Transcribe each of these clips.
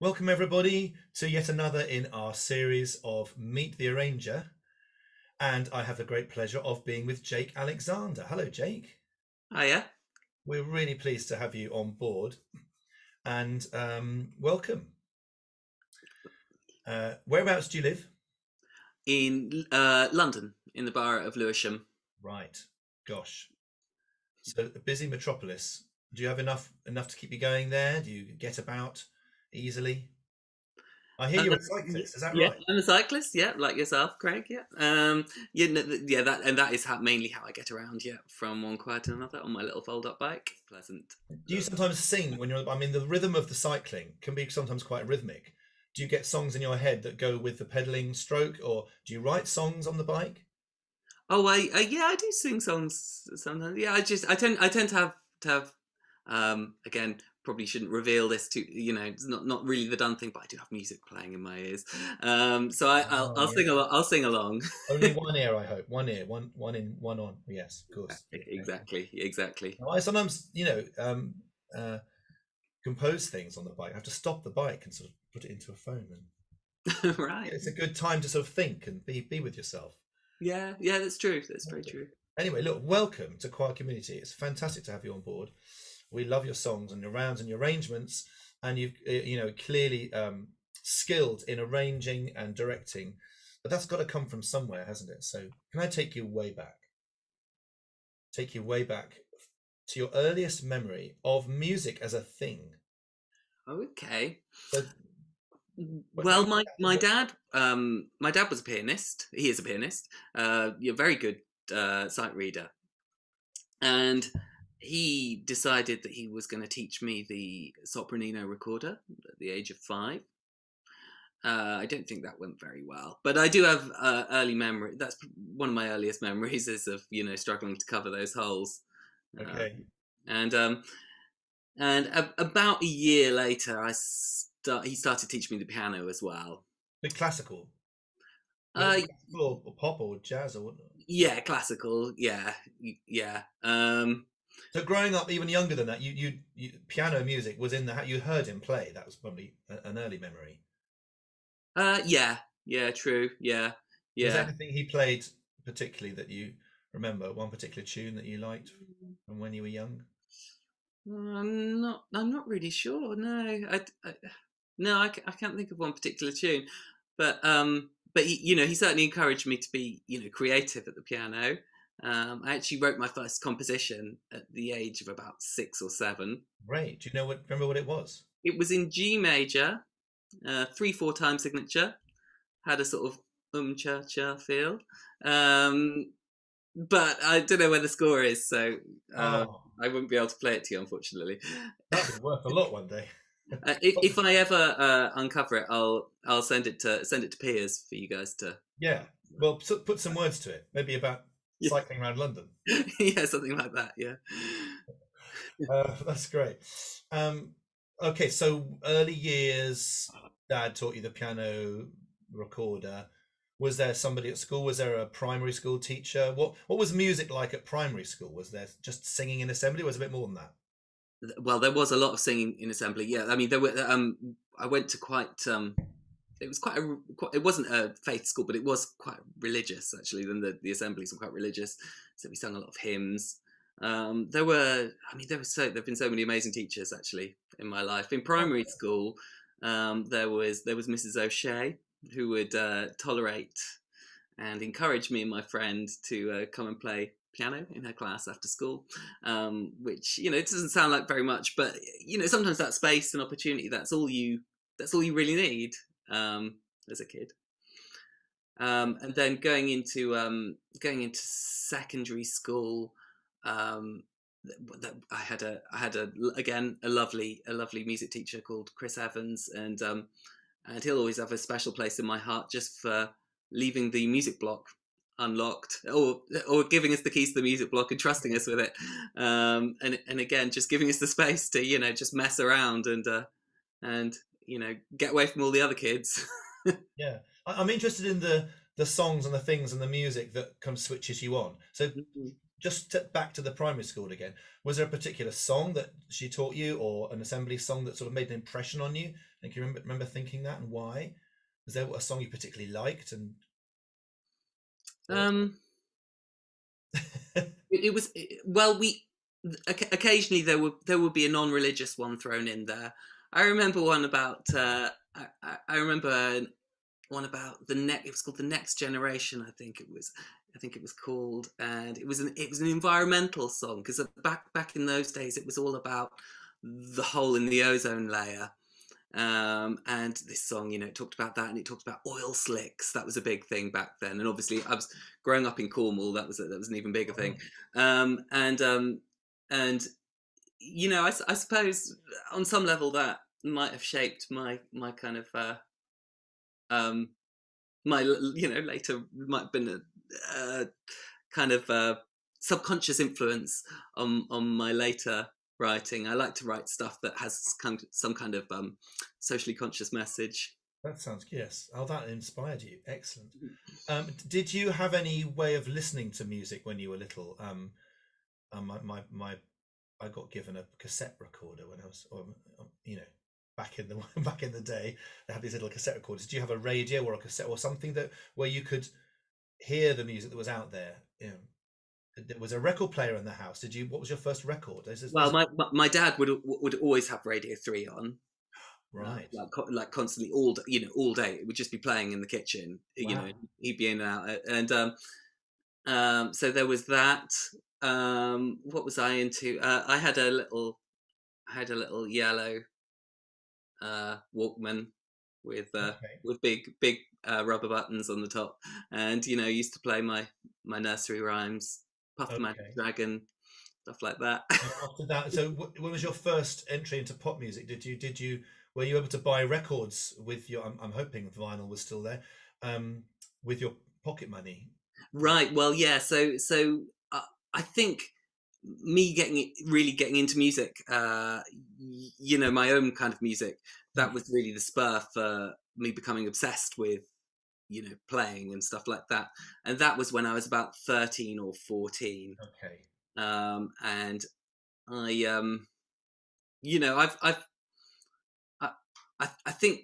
Welcome, everybody, to yet another in our series of Meet the Arranger. And I have the great pleasure of being with Jake Alexander. Hello, Jake. Hiya. We're really pleased to have you on board and um, welcome. Uh, whereabouts do you live? In uh, London, in the borough of Lewisham. Right. Gosh. So a busy metropolis. Do you have enough enough to keep you going there? Do you get about easily? I hear you're a cyclist. Is that yeah, right? I'm a cyclist. Yeah, like yourself, Craig. Yeah. Um. Yeah. no, th- yeah. That and that is how, mainly how I get around. Yeah, from one quiet to another on my little fold-up bike. Pleasant. Do you sometimes sing when you're? I mean, the rhythm of the cycling can be sometimes quite rhythmic. Do you get songs in your head that go with the pedaling stroke, or do you write songs on the bike? Oh, I, I yeah, I do sing songs sometimes. Yeah, I just I tend I tend to have to have um again probably shouldn't reveal this to you know it's not not really the done thing, but I do have music playing in my ears. Um, so I I'll, Oh, I'll sing along. I'll sing along. Only one ear, I hope. One ear, one one in, one on. Yes, of course. exactly. Exactly. I sometimes, you know, um, uh, compose things on the bike. I have to stop the bike and sort of put it into a phone, and right. it's a good time to sort of think and be be with yourself. Yeah. Yeah. That's true. That's very true. Anyway, look, welcome to Choir Community. It's fantastic to have you on board. We love your songs and your rounds and your arrangements, and you've uh, you know clearly um, skilled in arranging and directing. But that's got to come from somewhere, hasn't it? So, can I take you way back? Take you way back to your earliest memory of music as a thing. Okay. So, Well, my my dad, um, my dad was a pianist. He is a pianist. Uh, you're a very good uh, sight reader, and he decided that he was going to teach me the sopranino recorder at the age of five. Uh, I don't think that went very well, but I do have uh, early memory. That's one of my earliest memories is of you know struggling to cover those holes. Uh, okay, and um, and a- about a year later, I start. He started teaching me the piano as well. bit classical. Uh, Classical or, or pop or jazz or whatnot. yeah, classical. Yeah, yeah. Um, So growing up, even younger than that, you, you, you piano music was in the you heard him play. That was probably a- an early memory. uh, yeah, yeah. True. Yeah, Was yeah. there anything he played particularly that you remember? One particular tune that you liked from when you were young? I'm not. I'm not really sure. No, I, I no, I, I can't think of one particular tune. But um, but he, you know, he certainly encouraged me to be you know creative at the piano. Um, I actually wrote my first composition at the age of about six or seven. Right. Do you know what? Remember what it was? It was in G major, uh, three four time signature. Had a sort of um cha cha feel, um, but I don't know where the score is, so uh, oh, I wouldn't be able to play it to you, unfortunately. that'd be worth a lot one day. Uh, if, if I ever uh, uncover it, I'll I'll send it to send it to peers for you guys to Yeah. Well, put some words to it. Maybe about. Cycling around London. yeah something like that. Yeah. Uh, that's great. Um, okay, so early years, Dad taught you the piano recorder. Was there somebody at school? Was there a primary school teacher? What What was music like at primary school? Was there just singing in assembly? Or was it a bit more than that? Well, there was a lot of singing in assembly. Yeah, I mean, there were. Um, I went to quite. Um, it was quite a. Quite, it wasn't a faith school, but it was quite religious actually. Then the the assemblies were quite religious, so we sang a lot of hymns. Um, there were. I mean, there were so. There've been so many amazing teachers actually in my life. In primary school, um, there was there was Mrs. O'Shea who would uh, tolerate and encourage me and my friend to uh, come and play piano in her class after school um, which you know it doesn't sound like very much but you know sometimes that space and opportunity that's all you that's all you really need um, as a kid. Um, and then going into um, going into secondary school um, th- th- I had a I had a again a lovely a lovely music teacher called Chris Evans and um, and he'll always have a special place in my heart just for leaving the music block unlocked or or giving us the keys to the music block and trusting us with it. Um and and again just giving us the space to you know just mess around and uh and you know get away from all the other kids Yeah, I'm interested in the the songs and the things and the music that kind of switches you on. So just to, back to the primary school again. Was there a particular song that she taught you, or an assembly song that sort of made an impression on you? And can you remember, remember thinking that, and why? Was there a song you particularly liked? And um, it, it was well, we occasionally there would there would be a non-religious one thrown in there. I remember one about uh, I, I remember one about the next. It was called the Next Generation. I think it was. I think it was called, and it was an it was an environmental song because back back in those days it was all about the hole in the ozone layer. Um, and this song, you know, it talked about that, and it talked about oil slicks. That was a big thing back then, and obviously, I was growing up in Cornwall. That was a, that was an even bigger thing. Oh. Um, and um, and you know, I, I, suppose on some level that might have shaped my my kind of uh, um, my you know later might have been a, a kind of uh, subconscious influence on on my later writing. I like to write stuff that has some kind of um, socially conscious message. That sounds yes. Oh, that inspired you. Excellent. Mm. Um, did you have any way of listening to music when you were little? Um, um, my, my my I got given a cassette recorder when I was, or, um, you know, back in the back in the day. They had these little cassette recorders. do you have a radio or a cassette or something that where you could hear the music that was out there? You know, there was a record player in the house. Did you? What was your first record? Is, is, well, my my dad would would always have Radio Three on. Right, like, like constantly all you know all day. It would just be playing in the kitchen. Wow. You know, he'd be in and out, and um, um, so there was that. Um, what was I into? Uh, I had a little, I had a little yellow uh, Walkman with uh, okay. with big big uh, rubber buttons on the top, and you know used to play my my nursery rhymes, Puff okay. Magic Dragon, stuff like that. after that, so when was your first entry into pop music? Did you did you were you able to buy records with your? I'm, I'm hoping vinyl was still there, um, with your pocket money. Right. Well, yeah. So so I think me getting really getting into music, uh, you know, my own kind of music, that mm. was really the spur for me becoming obsessed with, you know, playing and stuff like that. And that was when I was about 13 or 14. Okay. Um, and I, um, you know, I've, I've, I, I, I think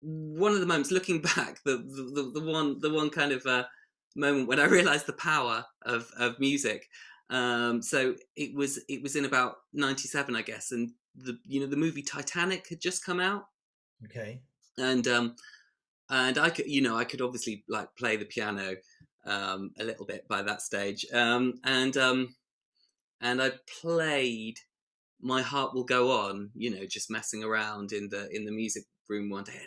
one of the moments looking back, the, the, the, the one, the one kind of, uh, moment when I realized the power of, of music. Um, so it was it was in about '97, I guess, and the you know the movie Titanic had just come out. Okay. And um, and I could you know I could obviously like play the piano um, a little bit by that stage, um, and um, and I played "My Heart Will Go On," you know, just messing around in the in the music room one day,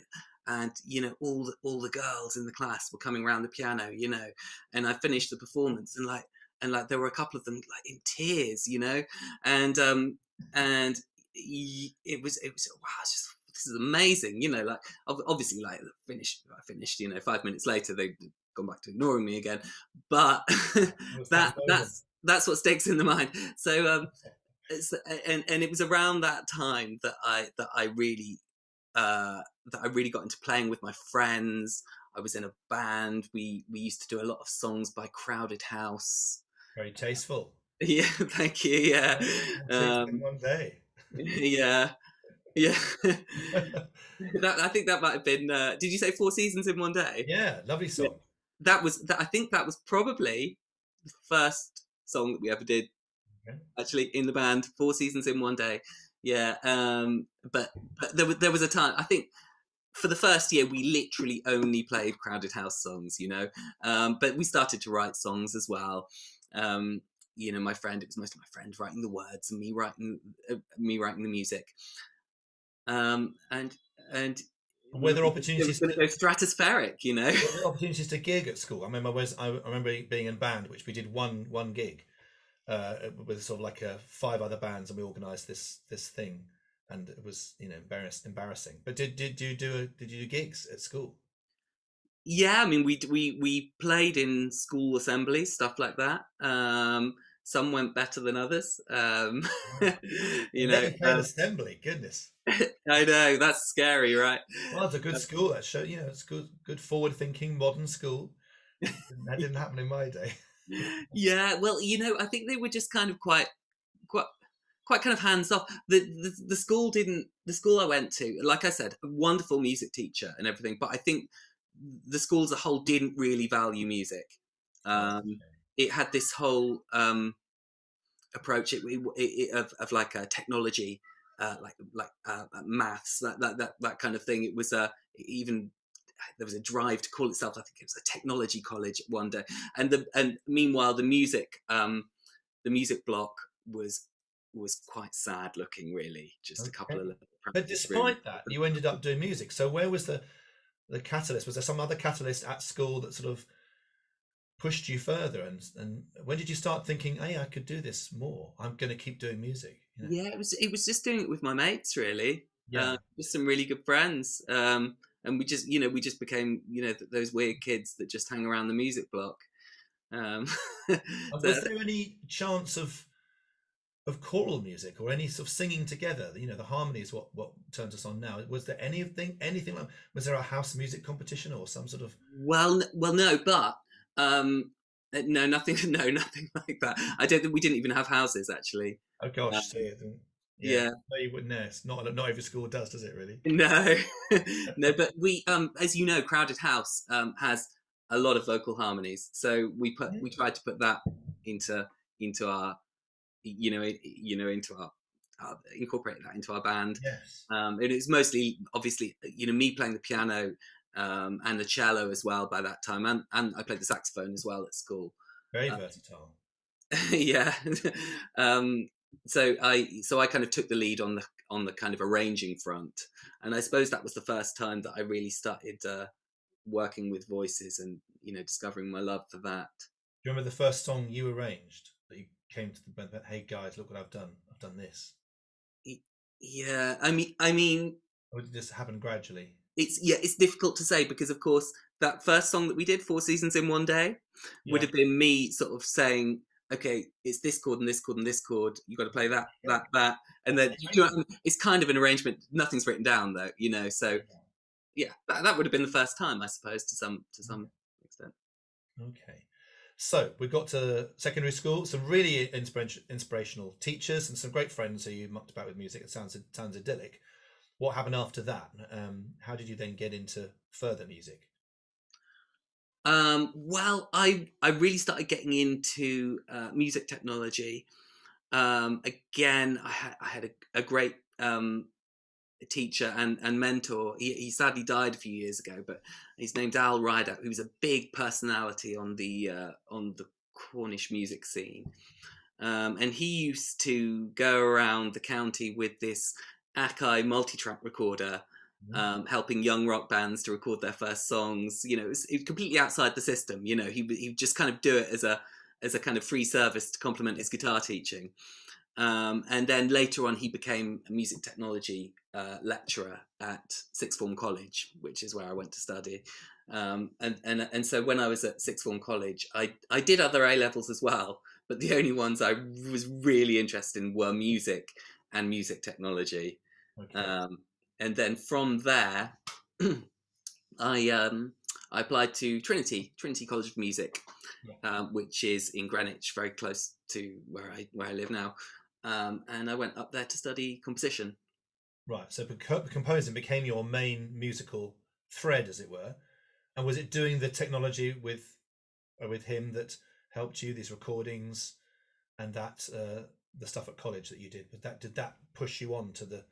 and you know all the, all the girls in the class were coming around the piano you know and i finished the performance and like and like there were a couple of them like in tears you know and um and it was it was wow it's just this is amazing you know like obviously like finished i finished you know five minutes later they'd gone back to ignoring me again but that that's that's what sticks in the mind so um it's, and and it was around that time that i that i really uh, that I really got into playing with my friends. I was in a band. We we used to do a lot of songs by Crowded House. Very tasteful. Yeah, thank you. Yeah, um, one day. yeah, yeah. that I think that might have been. Uh, did you say four seasons in one day? Yeah, lovely song. That was. That, I think that was probably the first song that we ever did. Okay. Actually, in the band, four seasons in one day. Yeah, um, but, but there was there was a time I think for the first year we literally only played crowded house songs you know um, but we started to write songs as well um, you know my friend it was most of my friend writing the words and me writing uh, me writing the music um, and and were there opportunities to go stratospheric you know opportunities to gig at school i remember I, was, I remember being in band which we did one one gig uh, with sort of like uh, five other bands, and we organised this this thing, and it was you know embarrass, embarrassing. But did did you do a, did you do gigs at school? Yeah, I mean we we we played in school assemblies, stuff like that. Um, some went better than others. Um, you know, uh, assembly. Goodness. I know that's scary, right? Well, it's a good school. That show, you know, it's good, good forward-thinking, modern school. that didn't happen in my day. yeah, well, you know, I think they were just kind of quite, quite, quite kind of hands off. The, the the school didn't. The school I went to, like I said, a wonderful music teacher and everything, but I think the school as a whole didn't really value music. Um, it had this whole um, approach it, it, it, of, of like a technology, uh, like like uh, maths, that, that that that kind of thing. It was uh, even there was a drive to call itself. I think it was a technology college one day, and the and meanwhile the music um, the music block was was quite sad looking, really. Just okay. a couple of. But despite that, you ended up doing music. So where was the the catalyst? Was there some other catalyst at school that sort of pushed you further and and when did you start thinking hey i could do this more i'm going to keep doing music you know? yeah it was it was just doing it with my mates really yeah uh, just some really good friends um and we just you know we just became you know those weird kids that just hang around the music block um was there any chance of of choral music or any sort of singing together you know the harmony is what what turns us on now was there anything anything like was there a house music competition or some sort of well well no but um, uh, no, nothing. No, nothing like that. I don't think we didn't even have houses actually. Oh gosh, um, so yeah, yeah. No, you wouldn't know. It's not not every school does, does it? Really? No, no. But we, um, as you know, Crowded House um, has a lot of vocal harmonies. So we put we tried to put that into into our, you know, you know, into our uh, incorporate that into our band. Yes. Um, and it's mostly obviously you know me playing the piano um, and the cello as well by that time, and and I played the saxophone as well at school. Very uh, versatile. yeah. um, so I so I kind of took the lead on the on the kind of arranging front, and I suppose that was the first time that I really started uh, working with voices and you know discovering my love for that. Do you remember the first song you arranged came to the band? Hey guys, look what I've done! I've done this. Yeah, I mean, I mean, or did this happen gradually? it's yeah, it's difficult to say because of course that first song that we did, Four Seasons in One Day, yeah. would have been me sort of saying, okay, it's this chord and this chord and this chord. You got to play that, that, that, and then you know, it's kind of an arrangement. Nothing's written down though, you know. So yeah, that, that would have been the first time, I suppose, to some to some extent. Okay. So we got to secondary school, some really inspirational teachers and some great friends who you mucked about with music. It sounds it sounds idyllic what happened after that? Um, how did you then get into further music? Um, well, I I really started getting into uh, music technology. Um, again, I had I had a, a great um, teacher and, and mentor. He, he sadly died a few years ago, but he's named Al Ryder, who's a big personality on the uh, on the Cornish music scene. Um, and he used to go around the county with this Akai multi-track recorder, mm. um, helping young rock bands to record their first songs. You know, it was, it was, completely outside the system. You know, he he just kind of do it as a as a kind of free service to complement his guitar teaching. Um, and then later on, he became a music technology uh, lecturer at Sixth Form College, which is where I went to study. Um, and, and and so when I was at Sixth Form College, I I did other A levels as well, but the only ones I was really interested in were music and music technology. Okay. Um, and then from there, I um, I applied to Trinity, Trinity College of Music, yeah. um, which is in Greenwich, very close to where I where I live now. Um, and I went up there to study composition. Right. So composing became your main musical thread, as it were. And was it doing the technology with uh, with him that helped you these recordings and that uh, the stuff at college that you did? But that did that push you on to the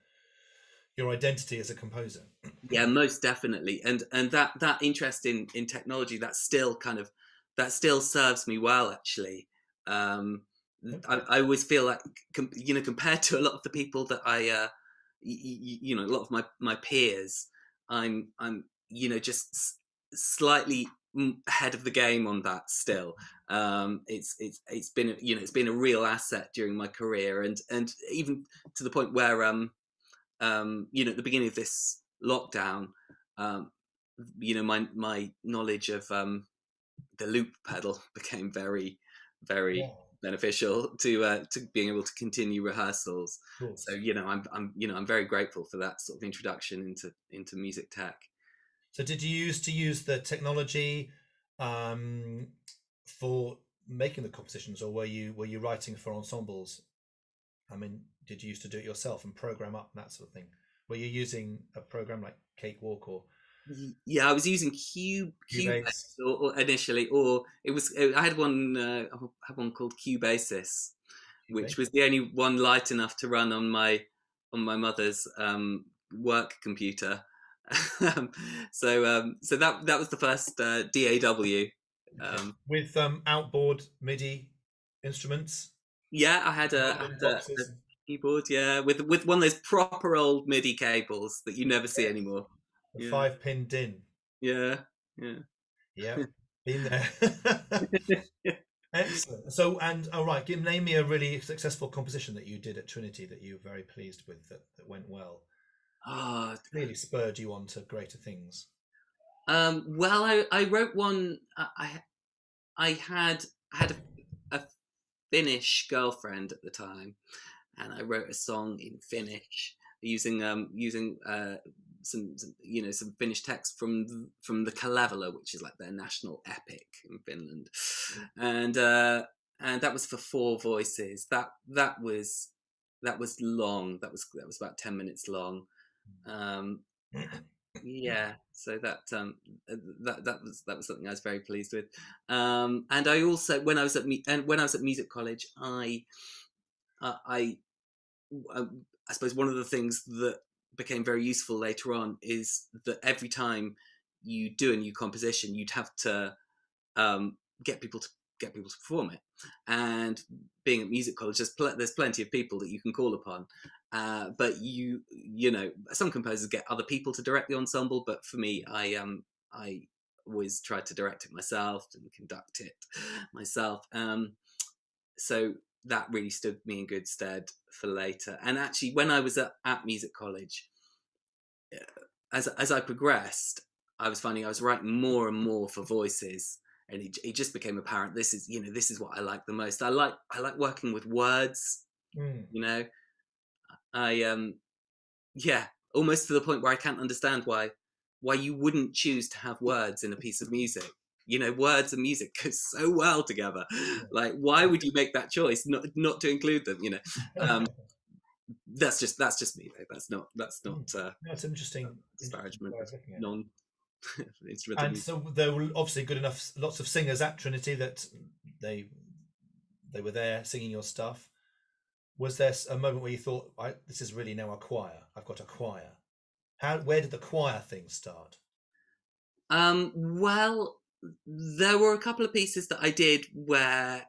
your identity as a composer. Yeah, most definitely. And and that that interest in in technology that still kind of that still serves me well actually. Um. I, I, always feel like you know compared to a lot of the people that I uh you, you know a lot of my my peers I'm I'm you know just slightly ahead of the game on that still um it's it's it's been you know it's been a real asset during my career and and even to the point where um um, you know, at the beginning of this lockdown, um, you know, my my knowledge of um, the loop pedal became very, very yeah. Beneficial to uh, to being able to continue rehearsals. Cool. So you know, I'm I'm you know I'm very grateful for that sort of introduction into into music tech. So did you use to use the technology um, for making the compositions, or were you were you writing for ensembles? I mean, did you used to do it yourself and program up and that sort of thing? Were you using a program like Cakewalk or Yeah, I was using Cube, Cubase? Or, or initially, or it was I had one uh, I had one called Cubasis, which was the only one light enough to run on my on my mother's um, work computer. So um, so that that was the first uh, DAW. Um, with um, outboard MIDI instruments? yeah, I had a, had a, a keyboard. Yeah, with with one of those proper old MIDI cables that you never see anymore. The Yeah. five pin DIN. Yeah, yeah. Yeah, been there. Excellent. So, and all right, give name me a really successful composition that you did at Trinity that you were very pleased with that, that went well. Ah, Really spurred you on to greater things. Um, well, I, I wrote one. I I- I had I had a, a Finnish girlfriend at the time, and I wrote a song in Finnish using um using uh some, some you know some Finnish text from from the Kalevala, which is like their national epic in Finland, and uh, and that was for four voices. That that was that was long. That was that was about ten minutes long. Um, yeah so that um uh, that that was that was something i was very pleased with um and i also when i was at me and when i was at music college i uh, i um, i suppose one of the things that became very useful later on is that every time you do a new composition you'd have to um get people to get people to perform it. And being at music college there's, pl- there's plenty of people that you can call upon. Uh, but you you know some composers get other people to direct the ensemble but for me i um i always tried to direct it myself and conduct it myself. Um so that really stood me in good stead for later. And actually when i was at, at music college uh, as as i progressed i was finding i was writing more and more for voices and it, it just became apparent this is you know this is what i like the most. I like i like working with words Mm. you know? I um yeah almost to the point where i can't understand why why you wouldn't choose to have words in a piece of music you know words and music go so well together like why would you make that choice not not to include them you know um that's just that's just me though. that's not that's not uh That's interesting. disparagement way of looking at it. non instrumental And music. so there were obviously good enough, lots of singers at Trinity that they they were there singing your stuff. Was there a moment where you thought, I, "This is really now a choir. I've got a choir." How? Where did the choir thing start? Um, well, there were a couple of pieces that I did where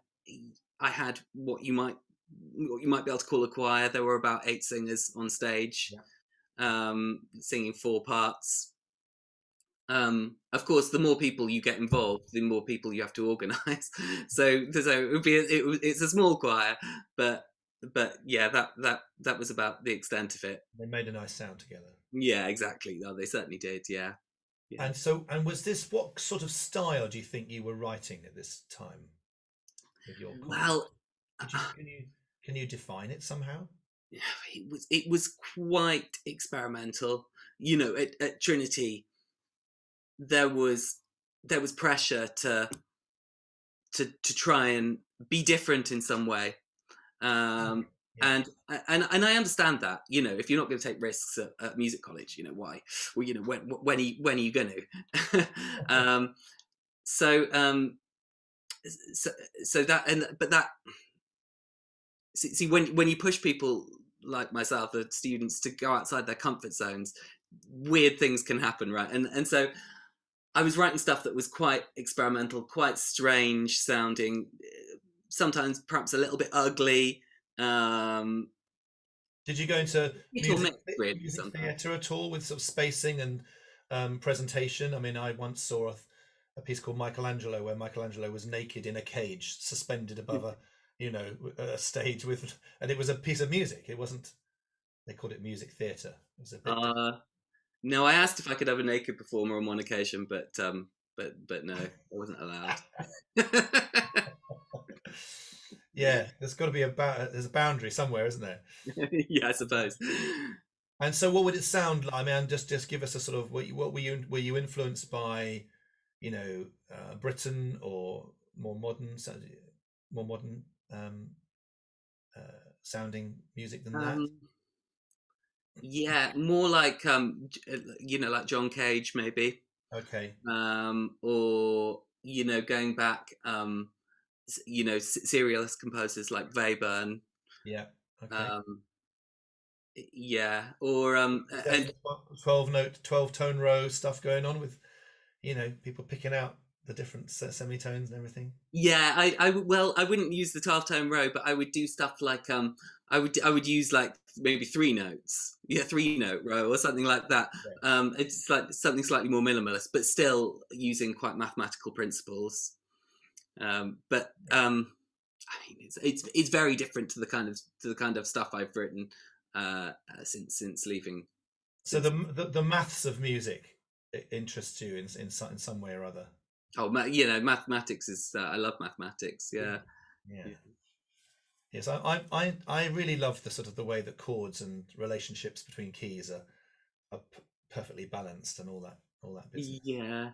I had what you might what you might be able to call a choir. There were about eight singers on stage, um, singing four parts. Um, of course, the more people you get involved, the more people you have to organise. so, so it would be a, it, it's a small choir, but but yeah, that that that was about the extent of it. They made a nice sound together. Yeah, exactly. No, they certainly did. Yeah. Yeah. And so, and was this what sort of style do you think you were writing at this time? Well, you, can you can you define it somehow? yeah, it was it was quite experimental. You know, at, at Trinity, there was there was pressure to to to try and be different in some way, um, And and and I understand that. You know, if you're not going to take risks at, at music college, you know why? Well, you know when when are you, when are you going to? um, so um, so so that and but that see, see when when you push people like myself the students to go outside their comfort zones weird things can happen right and and so i was writing stuff that was quite experimental quite strange sounding eh, sometimes perhaps a little bit ugly um Did you go into music, music theatre at all with sort of spacing and um, presentation? I mean, I once saw a, a piece called Michelangelo where Michelangelo was naked in a cage, suspended above a, you know, a stage with, and it was a piece of music. It wasn't. They called it music theatre. It was a bit. uh no i asked if i could have a naked performer on one occasion but um but but no i wasn't allowed yeah, there's got to be a ba- there's a boundary somewhere, isn't there? yeah i suppose And so, what would it sound like? I mean, just just give us a sort of what, you, what were you were you influenced by, you know, uh, Britten or more modern? More modern um, uh, sounding music than Um, yeah, more like um, uh, you know, like John Cage maybe. Okay. um, or you know, going back, um, you know, serialist composers like Webern, Yeah. Okay. um, yeah, or um, Is a- there and twelve note, twelve tone row stuff going on with, you know, people picking out the different se- semitones and everything. Yeah, I, I well, I wouldn't use the twelve tone row, but I would do stuff like um, I would I would use like maybe three notes, yeah, three note row or something like that. Um, it's like something slightly more minimalist, but still using quite mathematical principles. Um, but um, I mean, it's, it's it's very different to the kind of to the kind of stuff I've written uh, uh, since since leaving. So the, the the maths of music interests you in in some, in some way or other. Oh, you know, mathematics is uh, I love mathematics. Yeah. Yeah. Yeah. Yes, I, I I I really love the sort of the way that chords and relationships between keys are are perfectly balanced and all that all that business. Yeah,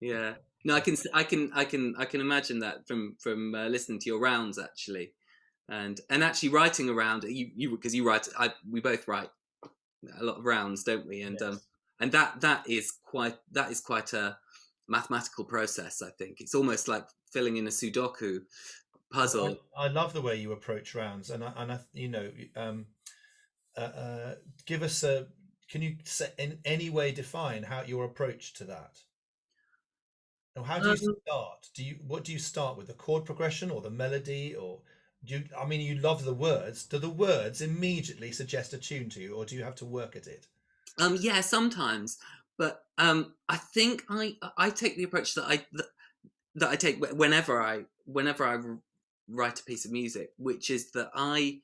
yeah. No, I can, I can, I can, I can imagine that from from uh, listening to your rounds actually, and and actually writing around you, you because you write. I we both write a lot of rounds, don't we? And um, and that that is quite that is quite a mathematical process. I think it's almost like filling in a Sudoku puzzle. I, I love the way you approach rounds, and I, and I, you know, um, uh, uh, give us a. Can you in any way define how your approach to that? How do you Um, start? Do you what do you start with the chord progression or the melody or do you? I mean, you love the words. Do the words immediately suggest a tune to you, or do you have to work at it? Um, yeah, sometimes, but um, I think I I take the approach that I that, that I take whenever I whenever I write a piece of music, which is that I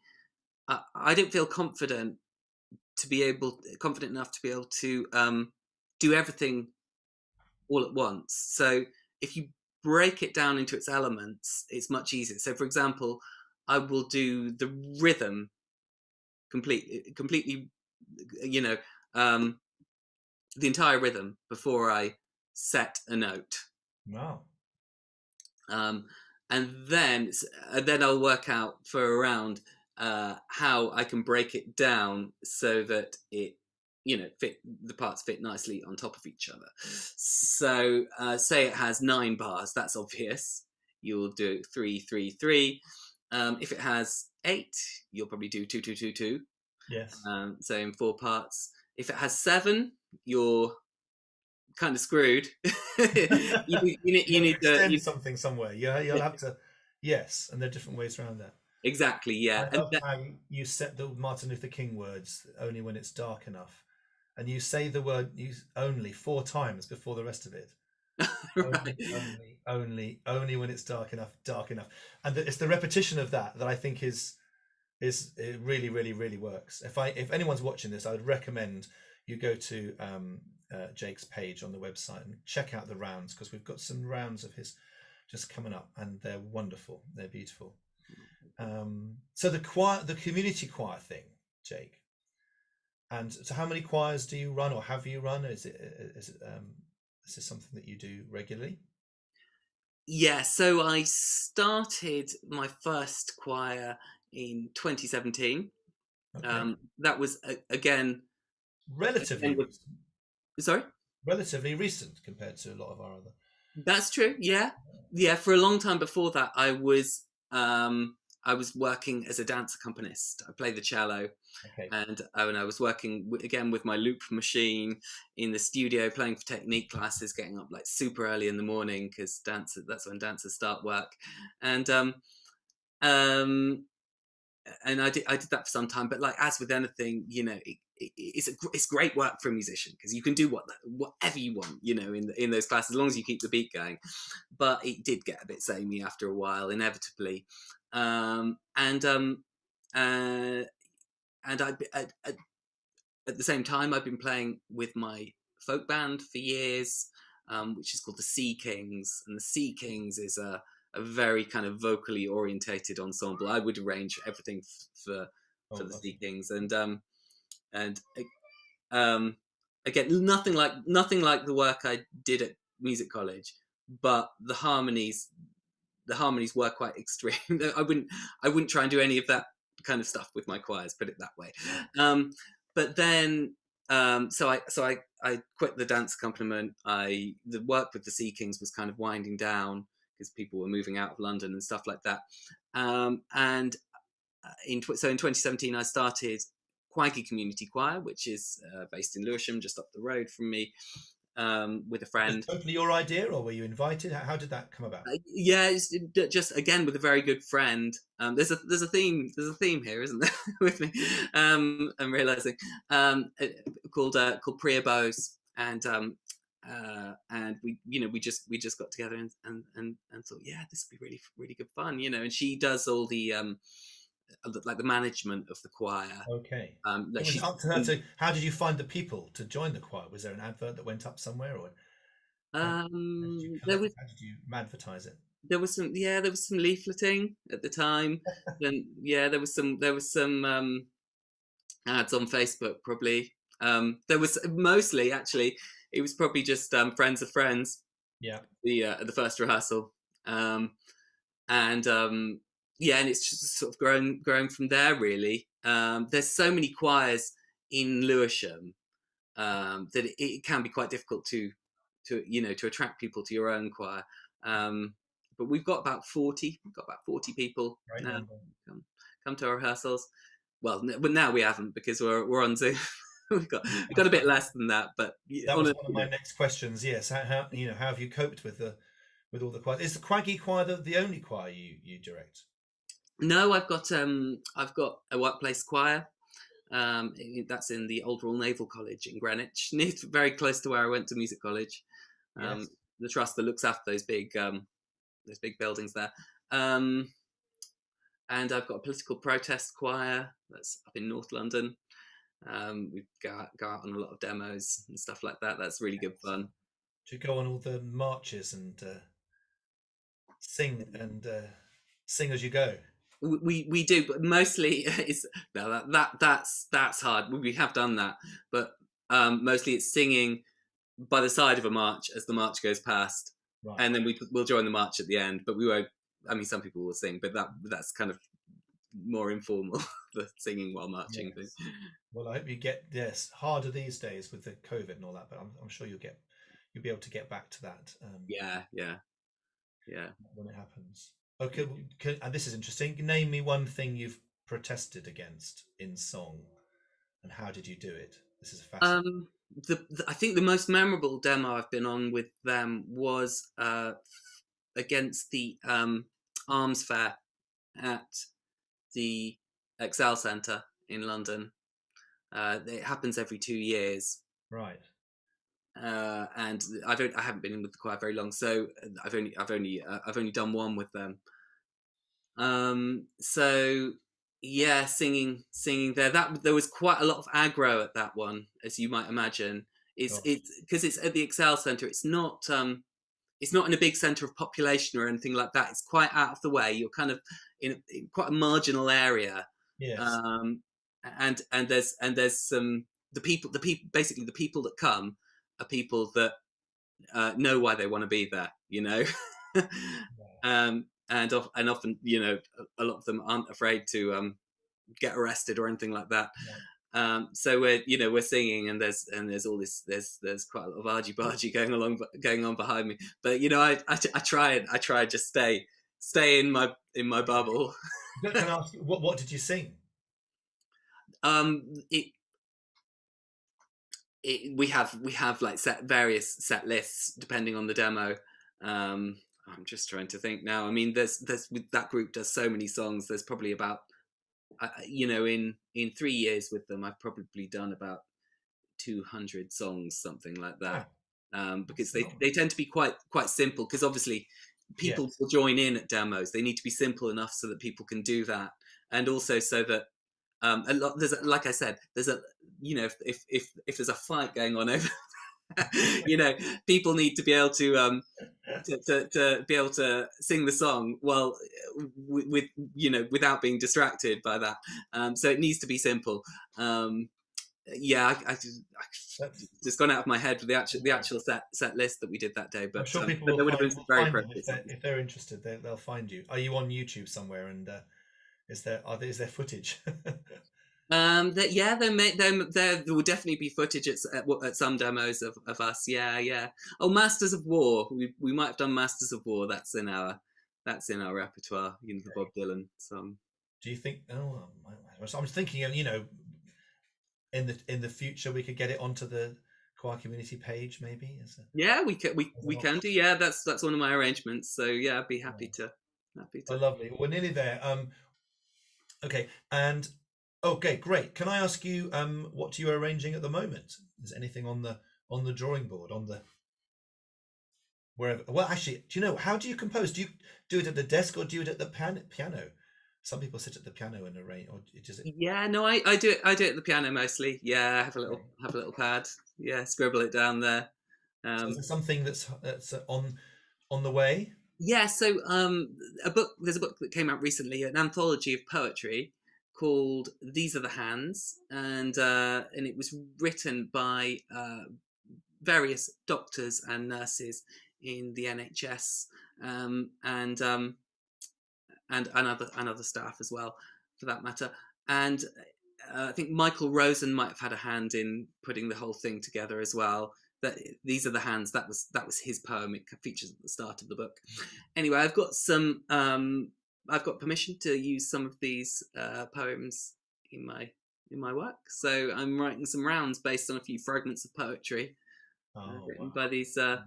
I, I don't feel confident to be able confident enough to be able to um, do everything all at once. So if you break it down into its elements, it's much easier. So, for example, I will do the rhythm complete completely, you know, um, the entire rhythm before I set a note. Wow. Um, and then and then I'll work out for around uh, how I can break it down so that it you know fit the parts fit nicely on top of each other. So uh, say it has nine bars, that's obvious. You'll do three, three, three. Um, if it has eight, you'll probably do two, two, two, two. Yes. Um, so in four parts. If it has seven, you're kind of screwed. you, need- you need, you need to extend you, something somewhere. Yeah, you'll have to. Yes, and there are different ways around that. exactly, yeah. I And love that- how you- you set the Martin Luther King words only when it's dark enough, and you say the word you only four times before the rest of it. right. Only, only, only, only when it's dark enough, dark enough, and it's the repetition of that that I think is is it really, really, really works. If I if anyone's watching this, I would recommend you go to um, uh, Jake's page on the website and check out the rounds because we've got some rounds of his just coming up, and they're wonderful. They're beautiful. Um, so the choir, the community choir thing, Jake. And so, how many choirs do you run, or have you run? Is it is it um, is this something that you do regularly? Yeah, so I started my first choir in 2017. Okay. Um, that was a, again, relatively, recent, sorry. relatively recent compared to a lot of our other. That's true. Yeah, yeah. For a long time before that, I was um, I was working as a dance accompanist. I played the cello, Okay. and oh, and I was working w- again with my loop machine in the studio, playing for technique classes, getting up like super early in the morning because dancers that's when dancers start work, and um, um, and I did I did that for some time. But like as with anything, you know, it, it, it's a gr- it's great work for a musician because you can do what whatever you want, you know, in the, in those classes as long as you keep the beat going. But it did get a bit samey after a while, inevitably, um, and um, uh, and I at, at, at the same time I've been playing with my folk band for years, um, which is called the Sea Kings, and the Sea Kings is a a very kind of vocally orientated ensemble. I would arrange everything f- for Oh, for the. Sea Kings, and um, and um, again, nothing like nothing like the work I did at music college, but the harmonies the harmonies were quite extreme. I wouldn't I wouldn't try and do any of that kind of stuff with my choirs. Put it that way. Um, but then um, so I so I I quit the dance accompaniment. I the work with the Sea Kings was kind of winding down because people were moving out of London and stuff like that. Um, and uh, in so in 2017, I started Quaggy Community Choir, which is uh, based in Lewisham, just up the road from me um, with a friend. Totally your idea, or were you invited? How, how did that come about? Uh, yeah, just again with a very good friend. Um, there's a there's a theme there's a theme here, isn't there? with me, um, I'm realizing um, uh, called uh, called Priya Bose, and um, uh, and we you know we just we just got together and and and, and thought yeah this would be really really good fun you know and she does all the um like the management of the choir. Okay. Um, like she's, up to that. So how did you find the people to join the choir? Was there an advert that went up somewhere, or um, there was. How did you advertise it? There was some, yeah, there was some leafleting at the time. then, yeah, there was some, there was some um, ads on Facebook, probably. Um, there was mostly actually, it was probably just um, friends of friends. Yeah. The uh, the first rehearsal, um, and um, yeah, and it's just sort of grown grown from there really. Um, there's so many choirs in Lewisham um, that it, it, can be quite difficult to to you know to attract people to your own choir. Um, but we've got about forty. We've got about forty people right now come, come to our rehearsals. Well, but now we haven't because we're we're on Zoom. we've got we've got a bit less than that. But that was one of my next questions. Yes, how, how you know how have you coped with the with all the choirs? Is the Quaggy Choir the, the only choir you you direct? No, I've got um, I've got a workplace choir. Um, that's in the Old Royal Naval College in Greenwich, near, very close to where I went to music college. Um, yes. The trust that looks after those big um, those big buildings there. Um, and I've got a political protest choir that's up in North London. Um, we go out, go out on a lot of demos and stuff like that. That's really good fun. Do you go on all the marches and uh, sing and uh, sing as you go? We we do but mostly it's no, that, that that's that's hard. We have done that but um mostly it's singing by the side of a march as the march goes past right. and then we we'll join the march at the end but we won't i mean some people will sing but that that's kind of more informal the singing while marching yes. thing well i hope you get yes harder these days with the covid and all that but i'm, I'm sure you'll get you'll be able to get back to that um, yeah yeah. Yeah. when it happens Okay, can, and this is interesting. Name me one thing you've protested against in song, and how did you do it? This is fascinating. Um, the, the, I think the most memorable demo I've been on with them was uh, against the um, arms fair at the Excel Centre in London. Uh, it happens every two years. Right. Uh, and I don't, I haven't been in with the choir very long, so I've only, I've only, uh, I've only done one with them. Um, so yeah, singing, singing there. That there was quite a lot of aggro at that one, as you might imagine. It's, oh. it's because it's at the Excel Centre. It's not, um, it's not in a big centre of population or anything like that. It's quite out of the way. You're kind of in, in quite a marginal area. Yes. Um, and and there's and there's some the people the people basically the people that come are people that uh, know why they want to be there, you know. um, and and often, you know, a lot of them aren't afraid to um, get arrested or anything like that. Yeah. Um, so we're you know we're singing and there's and there's all this there's there's quite a lot of argy bargy going along going on behind me. But you know I I, I try and I try and just stay stay in my in my bubble. Can I ask you, what what did you sing? Um, it it, we have we have like set various set lists depending on the demo. Um, I'm just trying to think now. I mean, there's there's with that group does so many songs. There's probably about uh, you know in in three years with them, I've probably done about 200 songs, something like that. Um, because they they tend to be quite quite simple. Because obviously people yes. will join in at demos. They need to be simple enough so that people can do that, and also so that um, a lot there's a, like I said, there's a you know if if if, if there's a fight going on over you know people need to be able to um to, to, to be able to sing the song well with, with, you know without being distracted by that um so it needs to be simple um yeah, I, I, just, I just gone out of my head with the actual the actual set set list that we did that day. But I'm sure um, people but will there would have find, been will very find if, they're, if they're interested. They, they'll find you. Are you on YouTube somewhere? And uh, is there are there, is there footage? Um, that yeah, there may there, there will definitely be footage at, at, at some demos of, of us. Yeah, yeah. Oh, Masters of War. We we might have done Masters of War. That's in our that's in our repertoire. You know, the Bob Dylan song. Do you think? Oh, I- I'm thinking of you know, in the in the future we could get it onto the choir community page maybe. A, Yeah, we can we, we can do. Yeah, that's that's one of my arrangements. So yeah, I'd be happy to happy oh, to. lovely. We're nearly there. Um, okay, and okay, great. Can I ask you um what you're arranging at the moment? Is anything on the on the drawing board on the wherever? Well, actually, do you know how do you compose? Do you do it at the desk or do you do it at the piano? Piano. Some people sit at the piano and arrange, or does it? Yeah, no, I, I do it. I do it at the piano mostly. Yeah, I have a little have a little pad. Yeah, scribble it down there. so Um, is there something that's that's uh, on on the way? Yeah, so um, a book. There's a book that came out recently, an anthology of poetry called "These Are the Hands," and uh, and it was written by uh, various doctors and nurses in the NHS um, and um, and and other and other staff as well, for that matter. And uh, I think Michael Rosen might have had a hand in putting the whole thing together as well. That these are the hands. That was that was his poem. It features at the start of the book. Anyway, I've got some. Um, I've got permission to use some of these uh, poems in my in my work. So I'm writing some rounds based on a few fragments of poetry uh, Oh, written wow. by these uh,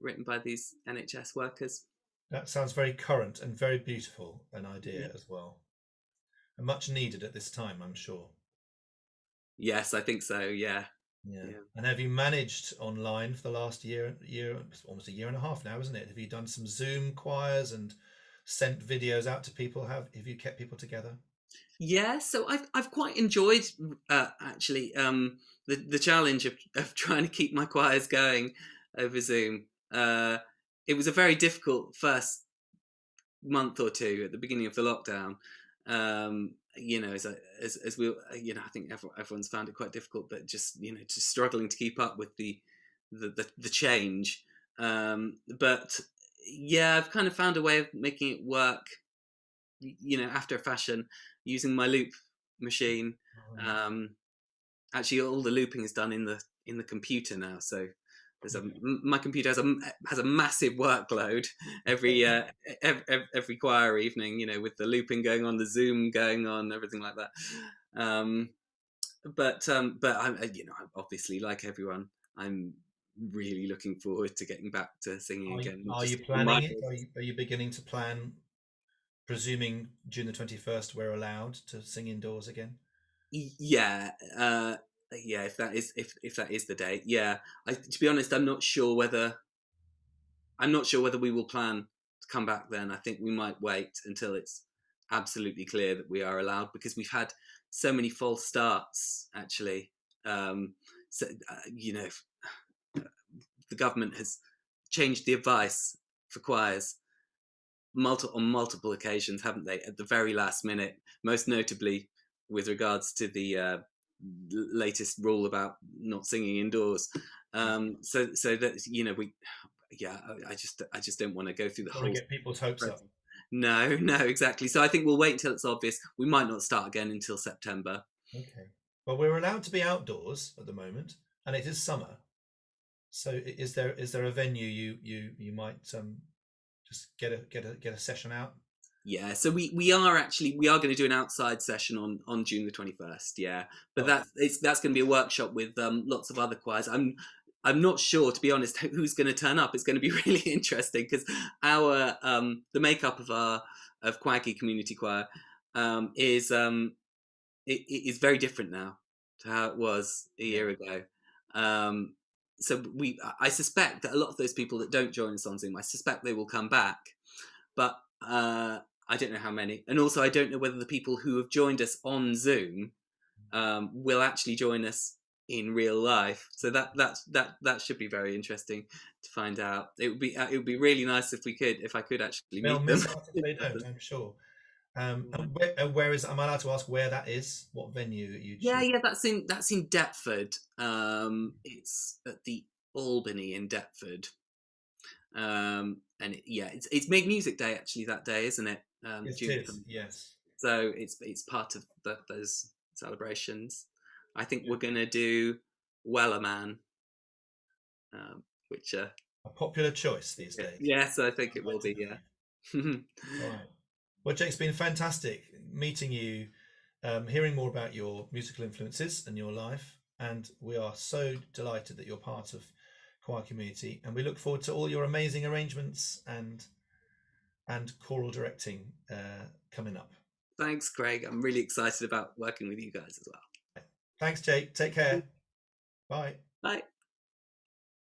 written by these NHS workers. That sounds very current and very beautiful an idea Yeah. as well, and much needed at this time, I'm sure. Yes, I think so. Yeah. Yeah. Yeah. And have you managed online for the last year, year, almost a year and a half now, isn't it? Have you done some Zoom choirs and sent videos out to people? Have Have you kept people together? Yeah, so I've I've quite enjoyed uh, actually um, the the challenge of, of trying to keep my choirs going over Zoom. Uh, it was a very difficult first month or two at the beginning of the lockdown. Um, you know, as I, as as we you know, I think everyone's found it quite difficult, but just you know, just struggling to keep up with the the the, the change. Um, but yeah, I've kind of found a way of making it work. You know, after a fashion, using my loop machine. Um, actually, all the looping is done in the in the computer now. So there's a my computer has a has a massive workload every uh, every, every choir evening. You know, with the looping going on, the Zoom going on, everything like that. Um, but um, but I'm uh, you know obviously like everyone, I'm really looking forward to getting back to singing Are again. you, are you planning my- it? Are you, are you beginning to plan? Presuming June the twenty first, we're allowed to sing indoors again. yeah uh yeah if that is if if that is the date yeah. I, to be honest i'm not sure whether i'm not sure whether we will plan to come back then. I think we might wait until it's absolutely clear that we are allowed because we've had so many false starts actually. Um so uh, you know the government has changed the advice for choirs multi- on multiple occasions haven't they at the very last minute most notably with regards to the uh, latest rule about not singing indoors. Um, so, so that you know, we, yeah, I, I just, I just don't want to go through the whole. get people's hopes up. No, no, exactly. So I think we'll wait until it's obvious. We might not start again until September. Okay. Well, we're allowed to be outdoors at the moment, and it is summer. So, is there is there a venue you you you might um just get a get a get a session out? Yeah, so we, we are actually we are going to do an outside session on, on June the twenty first. Yeah, but Oh. that it's that's going to be a workshop with um, lots of other choirs. I'm I'm not sure to be honest who's going to turn up. It's going to be really interesting because our um, the makeup of our of Quaggy Community Choir um, is um, it, it is very different now to how it was a year ago. Um, so we I suspect that a lot of those people that don't join us on Zoom, I suspect they will come back, but uh, I don't know how many, and also I don't know whether the people who have joined us on Zoom um, will actually join us in real life. So that that that that should be very interesting to find out. It would be uh, it would be really nice if we could if I could actually They'll meet them. miss out if they don't. I'm sure. Um, where, where is? Am I allowed to ask where that is? What venue you? Yeah, choose? yeah, that's in that's in Deptford. Um, it's at the Albany in Deptford. Um, and it, yeah, it's it's Make Music Day actually that day, isn't it? Um, Yes, June it is. 20. Yes. So it's it's part of the, those celebrations. I think we're gonna do Wellerman, um, which uh, A popular choice these days. yes, I think it will be. Yeah. Right. Well, Jake, it's been fantastic meeting you, um, hearing more about your musical influences and your life. And we are so delighted that you're part of Choir Community. And we look forward to all your amazing arrangements and and choral directing uh, coming up. Thanks, Craig. I'm really excited about working with you guys as well. Thanks, Jake. Take care. Bye. Bye.